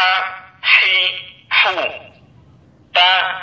他，黑兔，但。